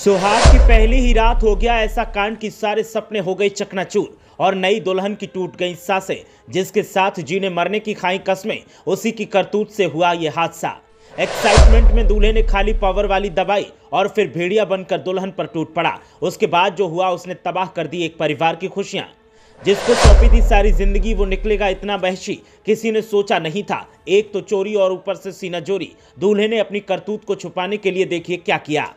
सुहाग की पहली ही रात हो गया, ऐसा कांड कि सारे सपने हो गए चकनाचूर और नई दुल्हन की टूट गई साँसें, जिसके साथ जीने मरने की खाई कस्में, उसी की करतूत से हुआ ये हादसा। एक्साइटमेंट में दूल्हे ने खाली पावर वाली दबाई और फिर भेड़िया बनकर दुल्हन पर टूट पड़ा। उसके बाद जो हुआ, उसने तबाह कर दी एक परिवार की खुशियाँ। जिसको सौंपी थी सारी ज़िंदगी, वो निकलेगा इतना बहशी किसी ने सोचा नहीं था। एक तो चोरी और ऊपर से सीना चोरी दूल्हे ने अपनी करतूत को छुपाने के लिए देखिए क्या किया।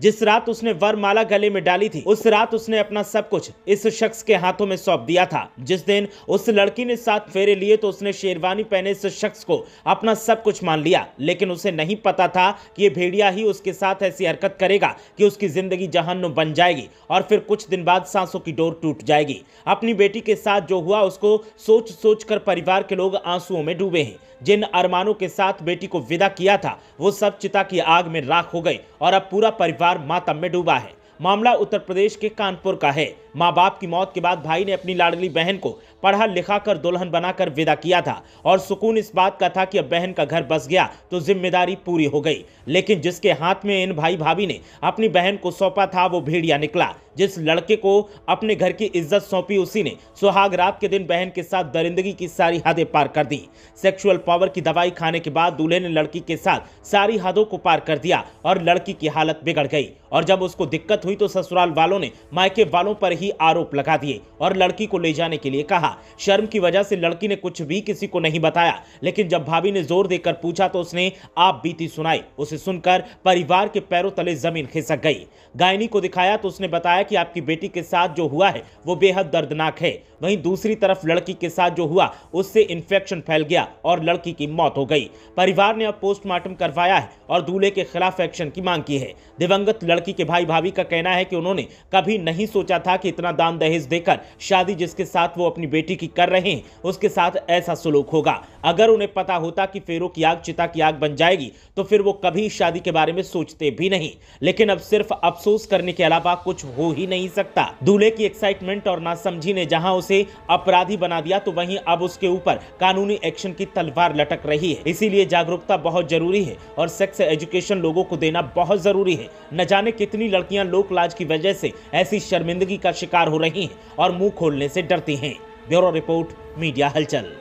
जिस रात उसने वरमाला गले में डाली थी, उस रात उसने अपना सब कुछ इस शख्स के हाथों में सौंप दिया था। जिस दिन उस लड़की ने सात फेरे लिए तो उसने शेरवानी पहने इस शख्स को अपना सब कुछ मान लिया। लेकिन उसे नहीं पता था कि ये भेड़िया ही उसके साथ ऐसी हरकत करेगा कि उसकी ज़िंदगी जहन्नुम बन जाएगी और फिर कुछ दिन बाद सांसों की डोर टूट जाएगी। अपनी बेटी के साथ जो हुआ, उसको सोच सोच कर परिवार के लोग आंसुओं में डूबे हैं। जिन अरमानों के साथ बेटी को विदा किया था, वो सब चिता की आग में राख हो गई और अब पूरा परिवार मातम में डूबा है। मामला उत्तर प्रदेश के कानपुर का है। माँ बाप की मौत के बाद भाई ने अपनी लाडली बहन को पढ़ा, लिखा कर दुल्हन बनाकर विदा किया था और सुकून इस बात का था कि अब बहन का घर बस गया तो ज़िम्मेदारी पूरी हो गई। लेकिन जिसके हाथ में इन भाई भाभी ने अपनी बहन को सौंपा था, वो भेड़िया निकला। जिस लड़के को अपने घर की इज़्ज़त सौंपी, उसी ने सुहाग रात के दिन बहन के साथ दरिंदगी की सारी हदें पार कर दी। सेक्सुअल पावर की दवाई खाने के बाद दूल्हे ने लड़की के साथ सारी हदों को पार कर दिया और लड़की की हालत बिगड़ गई। और जब उसको दिक्कत हुई तो ससुराल वालों ने मायके वालों पर ही आरोप लगा दिए और लड़की को ले जाने के लिए कहा। शर्म की वजह से लड़की ने कुछ भी किसी को नहीं बताया, लेकिन जब भाभी ने ज़ोर देकर पूछा तो उसने आप बीती सुनाई। उसे सुनकर परिवार के पैरों तले ज़मीन खिसक गई। गायनी को दिखाया तो उसने बताया कि आपकी बेटी के साथ जो हुआ है, वो बेहद दर्दनाक है। वहीं दूसरी तरफ़ लड़की के साथ जो हुआ, उससे इन्फेक्शन फैल गया और लड़की की मौत हो गई। परिवार ने अब पोस्टमार्टम करवाया है और दूल्हे के खिलाफ एक्शन की मांग की है। दिवंगत लड़की के भाई भाभी का कहना है कि उन्होंने कभी नहीं सोचा था कि इतना दान दहेज देकर शादी जिसके साथ वो अपनी बेटी की कर रहे हैं, उसके साथ ऐसा सुलूक होगा। अगर उन्हें पता होता कि फेरों की आग, चिता की आग बन जाएगी तो फिर वो कभी शादी के बारे में सोचते भी नहीं। लेकिन अब सिर्फ़ अफसोस करने के अलावा कुछ हो ही नहीं सकता। दूल्हे की एक्साइटमेंट और नासमझी ने जहाँ उसे अपराधी बना दिया तो वहीं अब उसके ऊपर कानूनी एक्शन की तलवार लटक रही है। इसीलिए जागरूकता बहुत ज़रूरी है और सेक्स एजुकेशन लोगों को देना बहुत ज़रूरी है। न जाने कितनी लड़कियाँ लोक लाज की वजह से ऐसी शर्मिंदगी का शिकार हो रही हैं और मुँह खोलने से डरती हैं। ब्यूरो रिपोर्ट मीडिया हलचल।